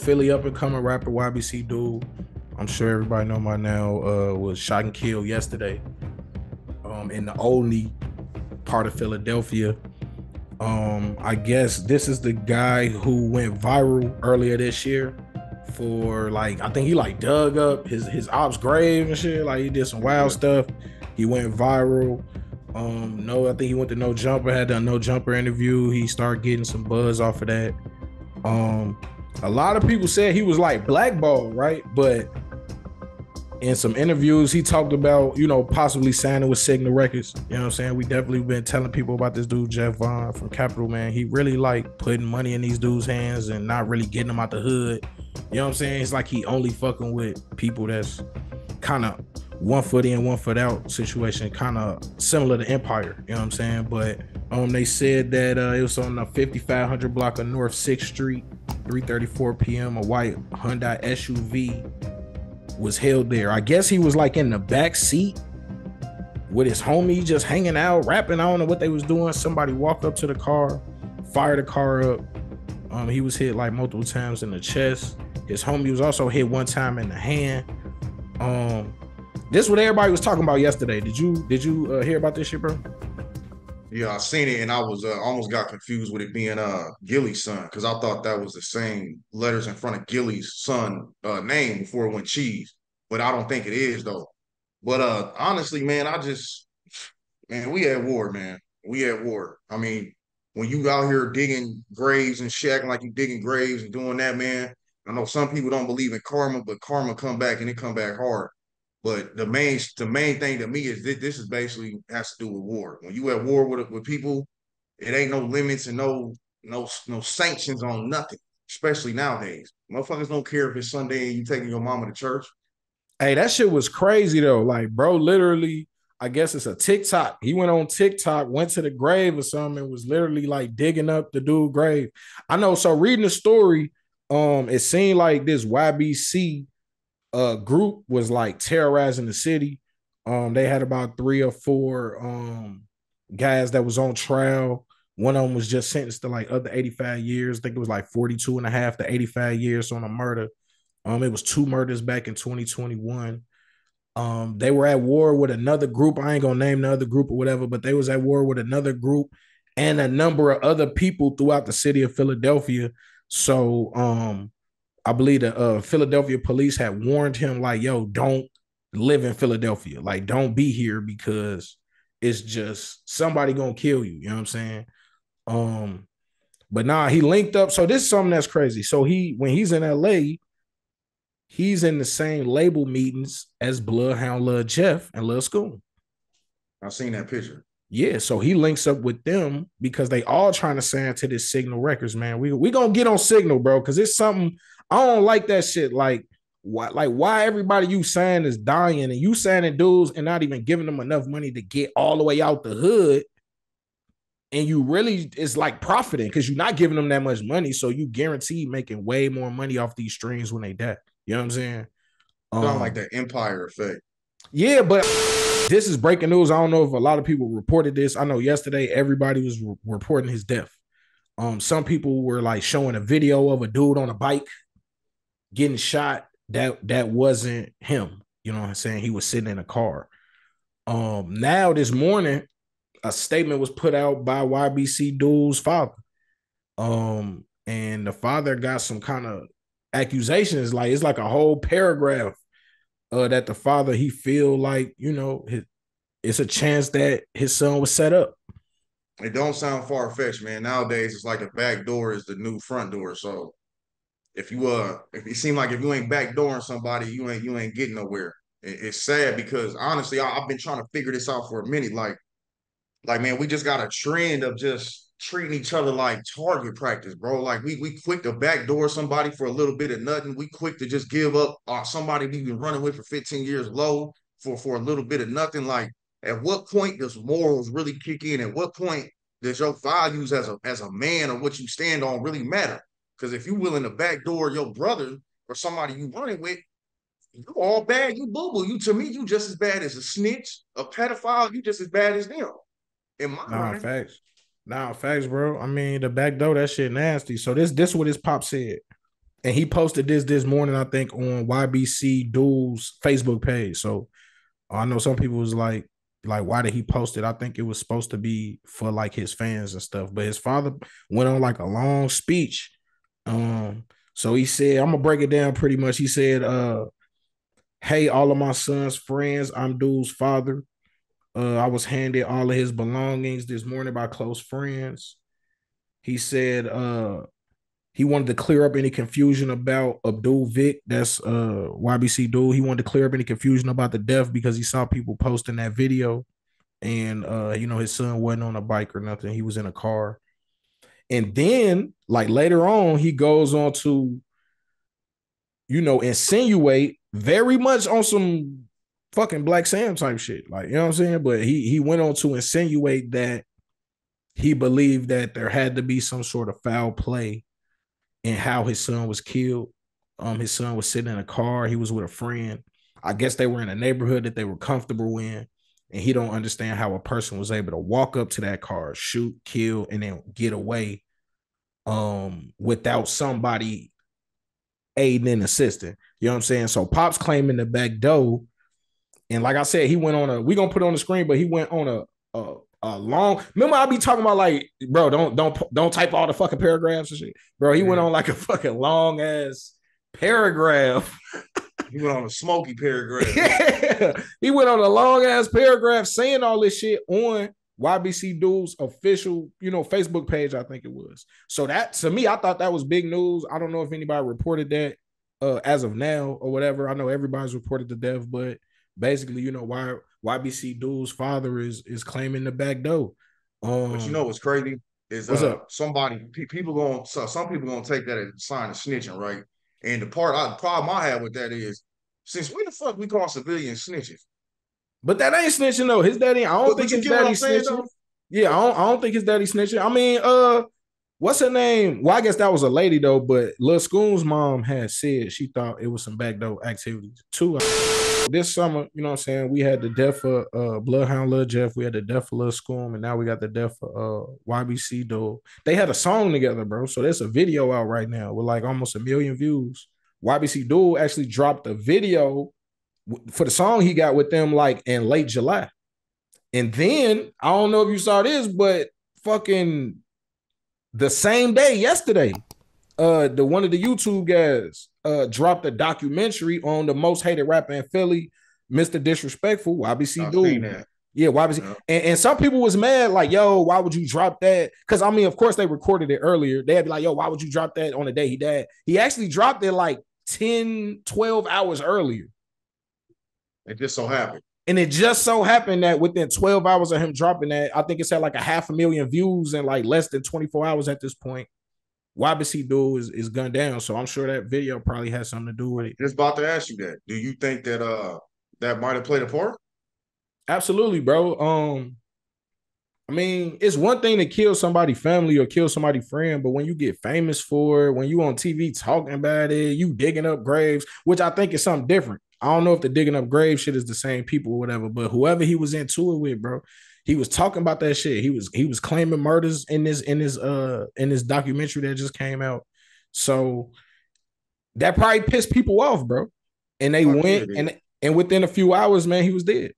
Philly up and coming rapper YBC Dul. I'm sure everybody know by now. Uh, was shot and killed yesterday. Um, in the only part of Philadelphia. Um, I guess this is the guy who went viral earlier this year for like I think he like dug up his his ops grave and shit. Like he did some wild stuff. He went viral. Um, no, I think he went to No Jumper, had a No Jumper interview. He started getting some buzz off of that. Um, a lot of people said he was like blackballed, right? But in some interviews, he talked about, you know, possibly signing with Signal Records. You know what I'm saying? We definitely been telling people about this dude, Jeff Vaughn from Capital Man. He really like putting money in these dudes' hands and not really getting them out the hood. You know what I'm saying? It's like he only fucking with people that's kind of one foot in, one foot out situation, kind of similar to Empire. You know what I'm saying? But um, they said that uh, it was on the 5500 block of North Sixth Street, 3:34 p.m. A white Hyundai SUV was held there. I guess he was like in the back seat with his homie just hanging out, rapping. I don't know what they was doing. Somebody walked up to the car, fired the car up. Um, he was hit like multiple times in the chest. His homie was also hit one time in the hand. Um, this is what everybody was talking about yesterday. Did you did you uh, hear about this shit, bro? Yeah, I seen it and I was uh, almost got confused with it being uh Gilly's son because I thought that was the same letters in front of Gilly's son uh, name before it went cheese, but I don't think it is though. But uh honestly, man, I just man, we at war, man. We at war. I mean, when you out here digging graves and shacking like you digging graves and doing that, man. I know some people don't believe in karma, but karma come back and it come back hard. But the main the main thing to me is this, this is basically has to do with war. When you at war with with people, it ain't no limits and no no no sanctions on nothing. Especially nowadays, motherfuckers don't care if it's Sunday and you taking your mama to church. Hey, that shit was crazy though. Like, bro, literally, I guess it's a TikTok. He went on TikTok, went to the grave or something, and was literally like digging up the dude grave. I know. So reading the story, um, it seemed like this YBC uh group was like terrorizing the city. Um, they had about three or four um guys that was on trial. One of them was just sentenced to like other 85 years. I think it was like 42 and a half to 85 years on a murder. Um, it was two murders back in 2021. Um, they were at war with another group. I ain't gonna name the other group or whatever, but they was at war with another group and a number of other people throughout the city of Philadelphia. So um I believe the uh, Philadelphia police had warned him, like, yo, don't live in Philadelphia. Like, don't be here because it's just somebody gonna kill you. You know what I'm saying? Um, but nah, he linked up. So this is something that's crazy. So he when he's in LA, he's in the same label meetings as Bloodhound Lil Jeff and Lil Scoom. I've seen that picture. Yeah, so he links up with them because they all trying to sign to this Signal Records, man. We we gonna get on Signal, bro, because it's something I don't like that shit. Like why, like why everybody you sign is dying and you signing dudes and not even giving them enough money to get all the way out the hood. And you really it's like profiting because you're not giving them that much money, so you guarantee making way more money off these streams when they die. You know what I'm saying? Um, like the empire effect. Yeah, but this is breaking news. I don't know if a lot of people reported this. I know yesterday everybody was re- reporting his death. Um, some people were like showing a video of a dude on a bike getting shot. That that wasn't him. You know what I'm saying? He was sitting in a car. Um, now this morning, a statement was put out by YBC Dul's father. Um, and the father got some kind of accusations, like it's like a whole paragraph uh, that the father he feel like you know his, it's a chance that his son was set up. It don't sound far fetched, man. Nowadays, it's like a back door is the new front door. So if you uh, if it seem like if you ain't backdooring somebody, you ain't you ain't getting nowhere. It, it's sad because honestly, I, I've been trying to figure this out for a minute. Like, like man, we just got a trend of just treating each other like target practice, bro. Like we we quick to backdoor somebody for a little bit of nothing. We quick to just give up uh, somebody we've been running with for 15 years low for for a little bit of nothing. Like at what point does morals really kick in? At what point does your values as a as a man or what you stand on really matter? Because if you're willing to backdoor your brother or somebody you running with, you all bad. You boo boo. You to me, you just as bad as a snitch, a pedophile. You just as bad as them. In my nah, mind. facts. Nah, facts, bro. I mean, the back door, that shit nasty. So this this what his pop said. and he posted this this morning, I think, on YBC Dul's Facebook page. So I know some people was like, like, why did he post it? I think it was supposed to be for like his fans and stuff. But his father went on like a long speech. Um, so he said, I'm gonna break it down pretty much. He said, uh, hey, all of my son's friends, I'm Dul's father. Uh, I was handed all of his belongings this morning by close friends. He said, uh, he wanted to clear up any confusion about Abdul Vic. That's uh YBC Dul. He wanted to clear up any confusion about the death because he saw people posting that video. And uh, you know, his son wasn't on a bike or nothing. He was in a car. And then, like later on, he goes on to, you know, insinuate very much on some fucking Black Sam type shit. Like, you know what I'm saying? But he he went on to insinuate that he believed that there had to be some sort of foul play in how his son was killed. Um, his son was sitting in a car. He was with a friend. I guess they were in a neighborhood that they were comfortable in, and he don't understand how a person was able to walk up to that car, shoot, kill, and then get away, um, without somebody aiding and assisting. You know what I'm saying? So Pop's claiming the back door, and like I said, he went on a. We gonna put on the screen, but he went on a, a a long. Remember, I be talking about like, bro, don't don't don't type all the fucking paragraphs and shit, bro. He went on like a fucking long ass paragraph. he went on a smoky paragraph. yeah, he went on a long ass paragraph saying all this shit on YBC Dul's official, you know, Facebook page. I think it was. So that to me, I thought that was big news. I don't know if anybody reported that uh, as of now or whatever. I know everybody's reported the death, but basically, you know, why YBC Dul's father is is claiming the back door. Um, but you know what's crazy is what's uh, up? somebody pe- people going so some people gonna take that as a sign of snitching, right? And the part I, the problem I have with that is since when the fuck we call civilians snitches? But that ain't snitching though. His daddy, I don't but, think his daddy snitching. Yeah, I don't, I don't think his daddy snitching. I mean, uh, what's her name? Well, I guess that was a lady though, but Lil Scoom's mom had said she thought it was some backdoor activity too this summer, you know what I'm saying, we had the death of uh, Bloodhound Lil Jeff, we had the death of Lil Scoom, and now we got the death of uh, YBC Dul. They had a song together, bro. So there's a video out right now with like almost a million views. YBC Dul actually dropped a video for the song he got with them like in late July. And then I don't know if you saw this, but fucking the same day yesterday, uh the one of the YouTube guys uh dropped a documentary on the most hated rapper in Philly, Mr. Disrespectful, YBC Dul. Yeah, YBC. Yeah. And, and some people was mad, like, yo, why would you drop that? Because I mean, of course, they recorded it earlier. They'd be like, yo, why would you drop that on the day he died? He actually dropped it like 10, 12 hours earlier. It just so happened. And it just so happened that within 12 hours of him dropping that, I think it's had like a half a million views in like less than 24 hours at this point. YBC Dul is, is gunned down. So I'm sure that video probably has something to do with it. Just about to ask you that. Do you think that uh that might have played a part? Absolutely, bro. Um, I mean, it's one thing to kill somebody family or kill somebody friend, but when you get famous for it, when you on TV talking about it, you digging up graves, which I think is something different. I don't know if the digging up grave shit is the same people or whatever, but whoever he was into it with, bro, he was talking about that shit. He was he was claiming murders in this in his uh in this documentary that just came out. So that probably pissed people off, bro. And they went and and within a few hours, man, he was dead.